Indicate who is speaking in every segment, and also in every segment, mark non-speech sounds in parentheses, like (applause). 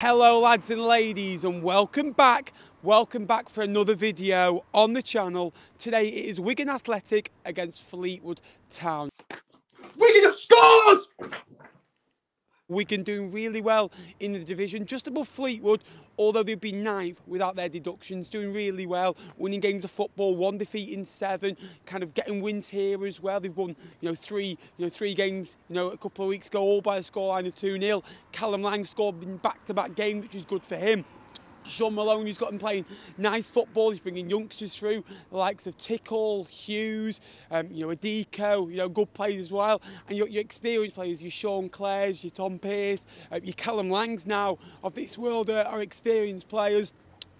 Speaker 1: Hello lads and ladies and welcome back. Welcome back for another video on the channel. Today it is Wigan Athletic against Fleetwood Town.
Speaker 2: Wigan have scored!
Speaker 1: Wigan doing really well in the division, just above Fleetwood, although they'd be ninth without their deductions, doing really well, winning games of football, one defeat in seven, kind of getting wins here as well. They've won, you know, three, you know, three games, you know, a couple of weeks ago, all by a scoreline of 2-0. Callum Lang scored in back-to-back games, which is good for him. Shaun Maloney's got him playing nice football. He's bringing youngsters through, the likes of Tickle, Hughes, um, you know, Adeeko, you know, good players as well. And your, your experienced players, your Sean Clares, your Tom Pearce, uh, your Callum Langs now of this world are, are experienced players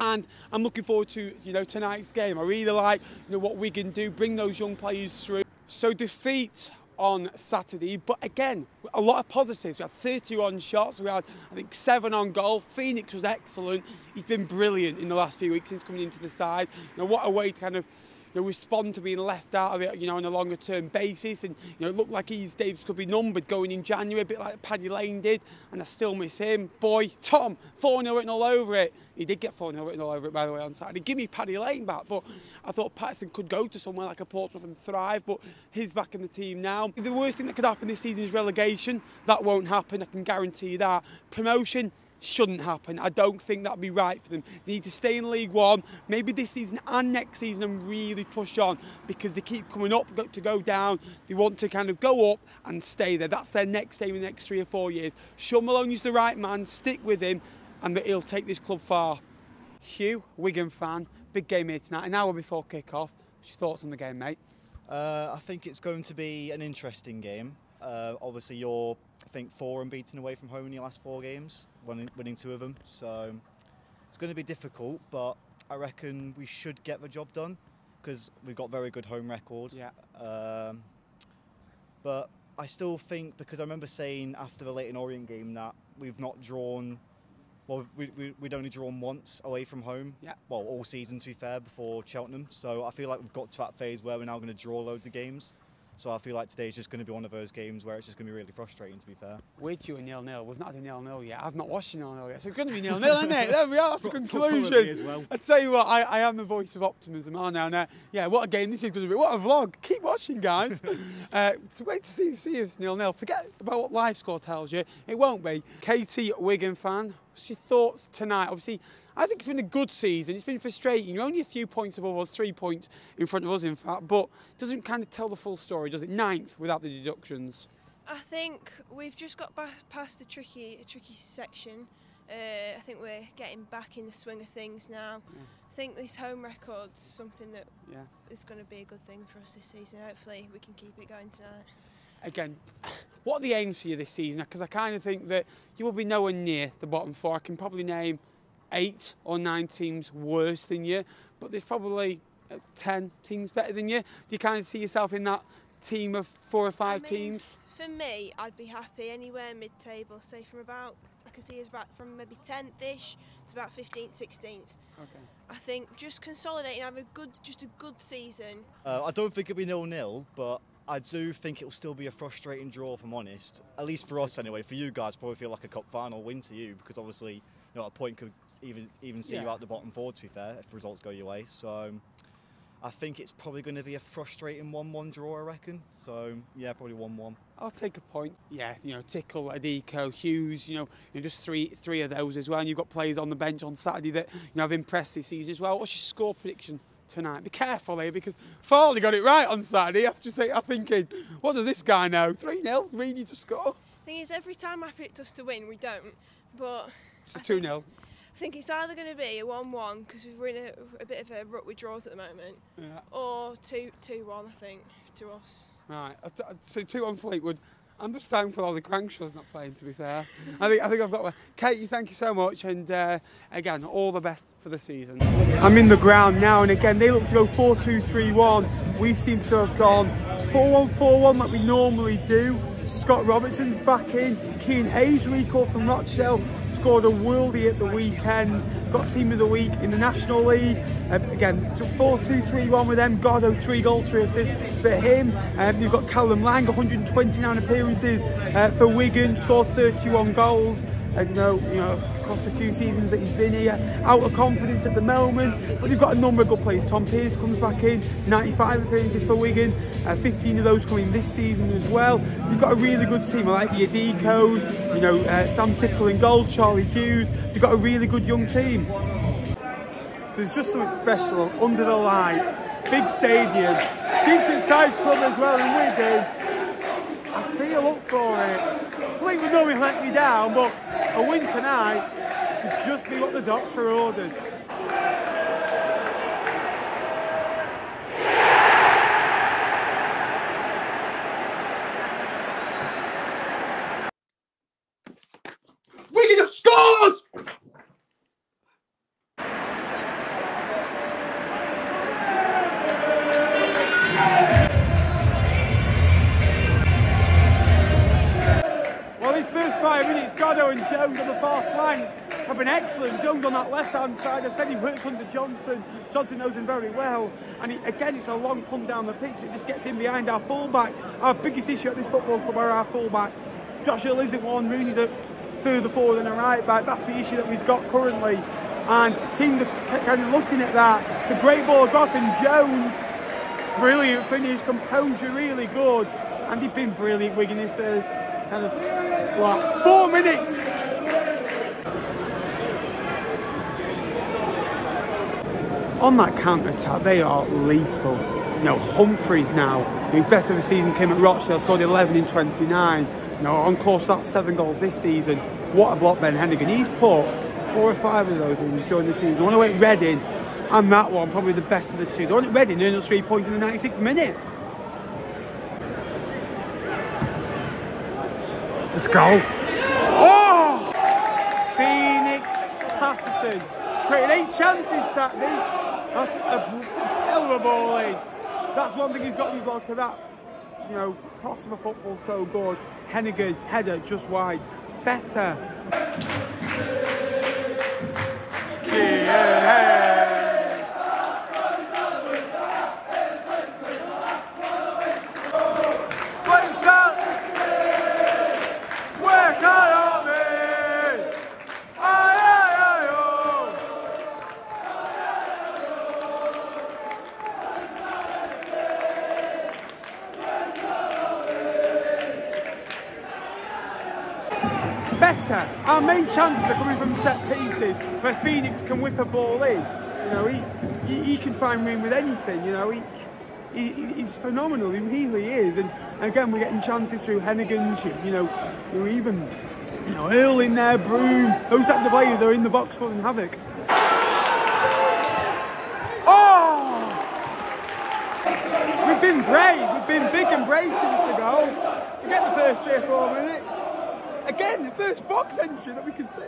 Speaker 1: and I'm looking forward to you know tonight's game. I really like you know what we can do, bring those young players through. So defeat on Saturday. But again, a lot of positives. We had 31 shots. We had, I think, seven on goal. Phoenix was excellent. He's been brilliant in the last few weeks since coming into the side. You know, what a way to kind of you know, respond to being left out of it, you know, on a longer term basis. And, you know, it looked like his days could be numbered going in January, a bit like Paddy Lane did. And I still miss him. Boy, Tom, 4 0 written all over it. He did get 4 0 written all over it, by the way, on Saturday. Give me Paddy Lane back. But I thought Patterson could go to somewhere like a Portsmouth and thrive. But he's back in the team now. The worst thing that could happen this season is relegation. That won't happen. I can guarantee that. Promotion shouldn't happen. I don't think that'd be right for them. They need to stay in League One, maybe this season and next season, and really push on because they keep coming up to go down. They want to kind of go up and stay there. That's their next aim in the next three or four years. Shaun Maloney's the right man. Stick with him, and that he'll take this club far. Hugh, Wigan fan, big game here tonight. An hour before kick-off. What's your thoughts on the game, mate?
Speaker 3: Uh, I think it's going to be an interesting game. Uh, obviously, you're, I think, four unbeaten away from home in your last four games, winning, winning two of them. So it's going to be difficult, but I reckon we should get the job done because we've got very good home records.
Speaker 1: Yeah.
Speaker 3: Um, but I still think, because I remember saying after the Leyton Orient game that we've not drawn, well, we, we, we'd only drawn once away from home.
Speaker 1: Yeah.
Speaker 3: Well, all season to be fair, before Cheltenham. So I feel like we've got to that phase where we're now going to draw loads of games. So I feel like today's just going to be one of those games where it's just going to be really frustrating, to be fair.
Speaker 1: We're due a nil-nil. We've not had a nil-nil yet. I've not watched a nil-nil yet. So it's going to be nil-nil, isn't it? There we are. That's the conclusion.
Speaker 3: well.
Speaker 1: I tell you what, I, I am the voice of optimism. Oh, now, now, yeah, what a game this is going to be. What a vlog. Keep watching, guys. (laughs) uh, so wait to see, see if it's nil-nil. Forget about what live score tells you. It won't be. Katie, Wigan fan, what's your thoughts tonight? Obviously, I think it's been a good season. It's been frustrating. You're only a few points above us, three points in front of us, in fact, but doesn't kind of tell the full story, does it? Ninth without the deductions.
Speaker 4: I think we've just got past the tricky, a tricky section. Uh, I think we're getting back in the swing of things now. I think this home record's something that
Speaker 1: Yeah.
Speaker 4: is going to be a good thing for us this season. Hopefully, we can keep it going tonight.
Speaker 1: again, what are the aims for you this season? Because I kind of think that you will be nowhere near the bottom four. I can probably name eight or nine teams worse than you, but there's probably uh, 10 teams better than you. Do you kind of see yourself in that team of four or five
Speaker 4: I mean,
Speaker 1: teams?
Speaker 4: For me, I'd be happy anywhere mid-table, say from about, I can see us back from maybe 10th-ish to about 15th, 16th.
Speaker 1: Okay.
Speaker 4: I think just consolidating, have a good, just a good season.
Speaker 3: Uh, I don't think it'll be nil-nil, but I do think it'll still be a frustrating draw, if I'm honest. At least for us, anyway. For you guys, probably feel like a cup final win to you because obviously, you know, a point could even even see you out the bottom four. To be fair, if results go your way, so I think it's probably going to be a frustrating one-one draw. I reckon. So yeah, probably one-one.
Speaker 1: I'll take a point. Yeah, you know, Tickle, Adeeko, Hughes, you know, you know, just three three of those as well. And you've got players on the bench on Saturday that you know have impressed this season as well. What's your score prediction tonight? Be careful here because Farley got it right on Saturday. After say, I'm thinking, what does this guy know? 3 0, really to score.
Speaker 4: Thing is, every time I predict us to win, we don't. But
Speaker 1: So
Speaker 4: I
Speaker 1: 2 0.
Speaker 4: I think it's either going to be a 1 1 because we're in a, a bit of a rut with draws at the moment,
Speaker 1: Yeah.
Speaker 4: or 2 2 1, I think, to us.
Speaker 1: Right. So 2 on Fleetwood. I'm just thankful all the Crankshaws not playing, to be fair. I think I think I've got one. Katie, thank you so much. And uh, again, all the best for the season. I'm in the ground now, and again, they look to go 4 2 3 1. We seem to have gone 4 1 4 1 like we normally do. Scott Robertson's back in. Cian Hayes, recall from Rochdale, scored a worldie at the weekend. Got team of the week in the National League. Um, again, 4 2 3 1 with them. Godo, three goals, three assists for him. Um, you've got Callum Lang, 129 appearances uh, for Wigan, scored 31 goals. And know, you know, across the few seasons that he's been here, out of confidence at the moment. But they've got a number of good players. Tom Pearce comes back in, 95 appearances for Wigan, uh, 15 of those coming this season as well. You've got a really good team. I like the Adeekos, you know, uh, Sam Tickle in goal, Charlie Hughes. You've got a really good young team. There's just something special under the lights, big stadium, decent sized club as well in Wigan. Feel up for it. Fleetwood normally let me down, but a win tonight could just be what the doctor ordered. His first five minutes, Godo and Jones on the far flanks have been excellent. Jones on that left-hand side, I said he worked under Johnson. Johnson knows him very well. And he, again, it's a long punt down the pitch. It just gets in behind our fullback. Our biggest issue at this football club are our fullbacks. Josh Hill isn't one, Rooney's a further forward than a right back. That's the issue that we've got currently. And teams are kind of looking at that. It's a great ball across and Jones, brilliant finish, composure really good. And they've been brilliant, Wigan, in first kind of, what, four minutes. On that counter attack, they are lethal. You know, Humphrys now, whose best of ever season came at Rochdale, scored 11 in 29. You know, on course that's seven goals this season. What a block Ben Hennigan. He's put four or five of those in during the season. The one away at Reading and that one, probably the best of the two. The one at Reading earned us three points in the 96th minute. Let's go. Oh! Phoenix Patterson created eight chances Saturday. That's a hell of a ball in. That's one thing he's got in his locker. That, you know, cross of a football so good. Hennigan, header just wide. Better. Yeah. Chances are coming from set pieces where Phoenix can whip a ball in. You know, he he, he can find room with anything. You know, he. He, he- he's phenomenal, he really is. And again, we're getting chances through Hennigan, you know, you even, you know, Earl in there, Broom, those types of players are in the box causing havoc. Oh! We've been brave, we've been big and brave since the goal. Forget the first three or four minutes. Again, the first box entry that we can see.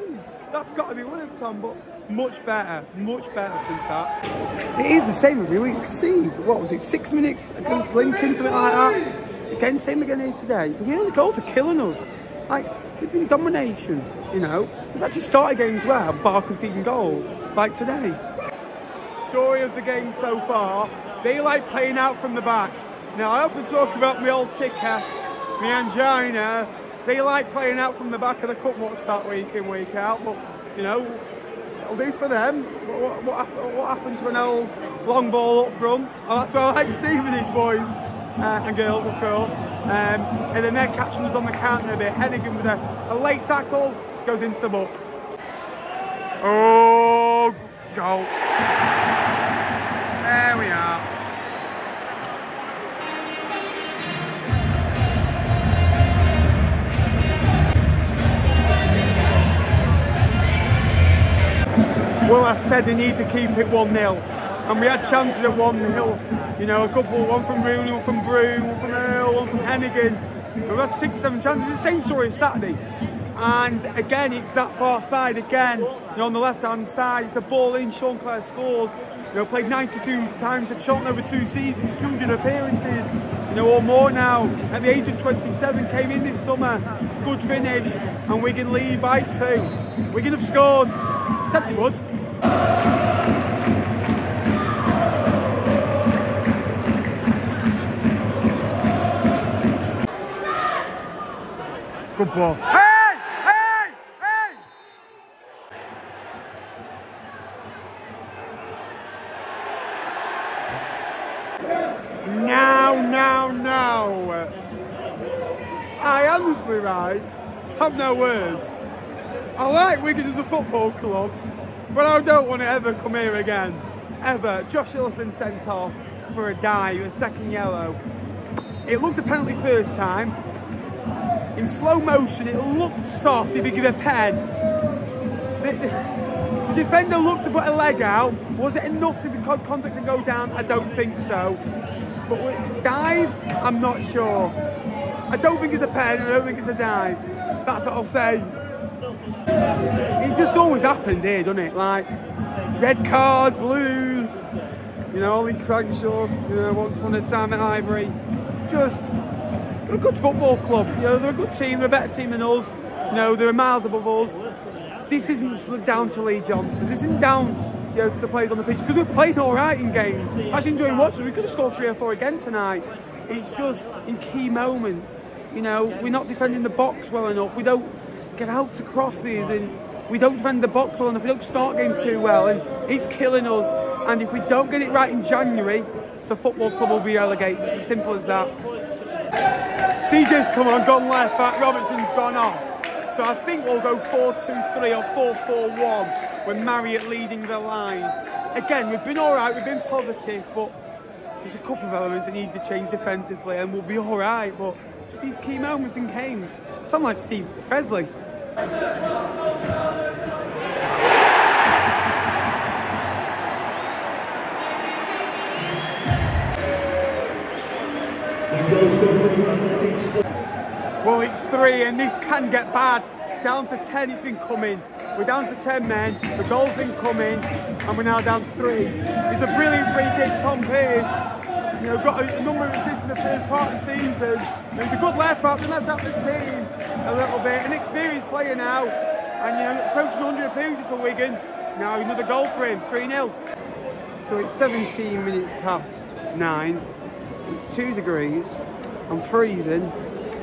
Speaker 1: That's got to be worked on, but much better, much better since that. It is the same every week. See, what was it, six minutes against Lincoln, something like that. Again, same again here today. The early goals are killing us. Like, we've been domination, you know. We've actually started games well, bar conceding goals, like today story of the game so far. They like playing out from the back. Now, I often talk about my old ticker, my angina. They like playing out from the back of the cup watch that week in, week out. But, you know, it'll do for them. What, what, what, happened to an old long ball up front? Oh, that's why I like Stevenage, boys. Uh, and girls, of course. Um, and then they're catching us on the counter. They're Hennigan with a, a late tackle, goes into the book. Oh, goal. There we are. I said they need to keep it 1 0. And we had chances at 1 0. You know, a couple, one from Rooney, one from Broom, one from Earl, one from Hennigan. We've had six, seven chances. The same story as Saturday. And again, it's that far side again. You know, on the left hand side, it's a ball in. Sean Clare scores. You know, played 92 times at Charlton over two seasons, 200 appearances, you know, or more now. At the age of 27, came in this summer. Good finish. And Wigan lead by two. Wigan have scored. Said they would. Now, now, now. I honestly, right, have no words. I like Wigan as a football club, but I don't want to ever come here again. Ever. Josh Hill's been sent off for a dive, a second yellow. It looked a penalty first time, in slow motion, it looked soft if you give a pen. The, the, defender looked to put a leg out. Was it enough to be contact and go down? I don't think so. But with dive, I'm not sure. I don't think it's a pen, I don't think it's a dive. That's what I'll say. It just always happens here, doesn't it? Like, red cards, lose, you know, Ollie Crankshaw, you know, once upon a time at Highbury. Just, they're a good football club. You know, they're a good team, they're a better team than us. You know, they're a miles above us. This isn't down to Lee Johnson. This isn't down you know, to the players on the pitch because we're playing all right in games. Actually enjoying watching. We could have scored three or four again tonight. It's just in key moments. You know, we're not defending the box well enough. We don't get out to crosses and we don't defend the box well enough. We don't start games too well and it's killing us. And if we don't get it right in January, the football club will be relegated. It's as simple as that. CJ's come on, gone left back, Robertson's gone off. So I think we'll go 4-2-3 or 4-4-1 with Marriott leading the line. Again, we've been all right, we've been positive, but there's a couple of elements that need to change defensively and we'll be all right, but just these key moments in games. Sound like Steve Pressley. Well, it's three, and this can get bad. Down to 10, it's been coming. We're down to 10 men, the goal's been coming, and we're now down to three. It's a brilliant free kick, Tom Pearce. You know, got a, number of assists in the third part of the season. He's a good left back, been left out the team a little bit. An experienced player now, and you know, approaching 100 appearances for Wigan. Now another goal for him, 3-0. So it's 17 minutes past nine. It's two degrees. I'm freezing.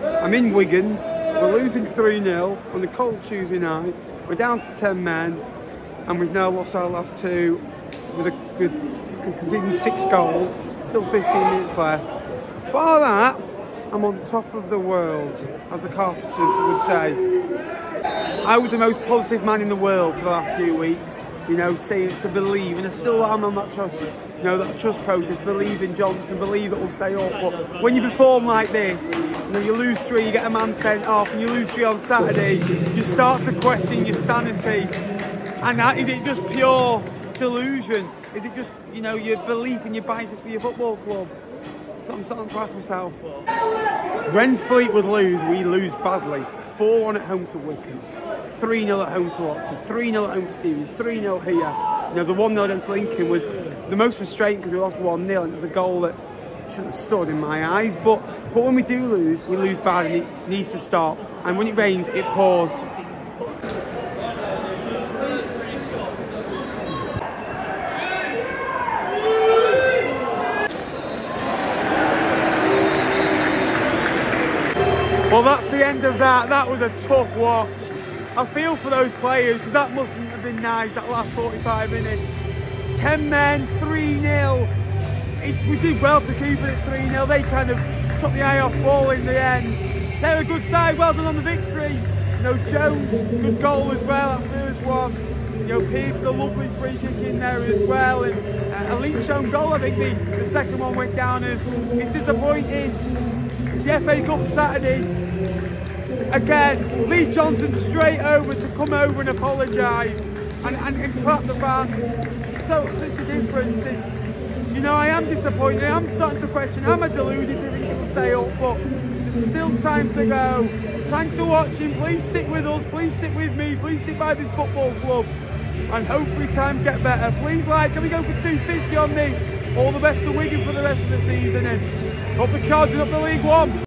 Speaker 1: I'm in Wigan. We're losing 3-0 on a cold Tuesday night. We're down to 10 men, and we've now lost our last two with, a, with conceding six goals. Still 15 minutes left. Bar that, I'm on top of the world, as the Carpenters would say. I was the most positive man in the world for the last few weeks. You know, saying to believe, and I still am on that trust. You know, that trust process. Believe in Johnson, believe it will stay up. But when you perform like this, you know, you lose three, you get a man sent off, and you lose three on Saturday, you start to question your sanity. And that, is it just pure delusion? Is it just, you know, your belief in your bias for your football club? So I'm starting to ask myself. When Fleetwood lose, we lose badly. 4-1 at home to Wycombe. 3-0 at home to Oxford, 3-0 at home to Stevens, 3-0 here. You know, the 1-0 against Lincoln was the most frustrating because we lost 1-0 and it was a goal that shouldn't have stood in my eyes. But, but when we do lose, we lose bad and it needs to stop. And when it rains, it pours. Well, that's the end of that. That was a tough watch. I feel for those players because that mustn't have been nice, that last 45 minutes. 10 men, 3-0. It's, we did well to keep it at 3-0. They kind of took the eye off ball in the end. They're a good side, well done on the victory. You know, Jones, good goal as well, that first one. You know, Pearce, the lovely free kick in there as well. And uh, a link shown goal, I think the, the second one went down as it's disappointing. It's the FA Cup Saturday. Again, Lee Johnson straight over to come over and apologise and, and, and clap the fans. So such a difference. You know, I am disappointed. I am starting to question, am I deluded think it will stay up? But there's still time to go. Thanks for watching. Please stick with us. Please stick with me. Please stick by this football club. And hopefully times get better. Please like, can we go for 250 on this? All the best to Wigan for the rest of the season and hope the cards are up the League One.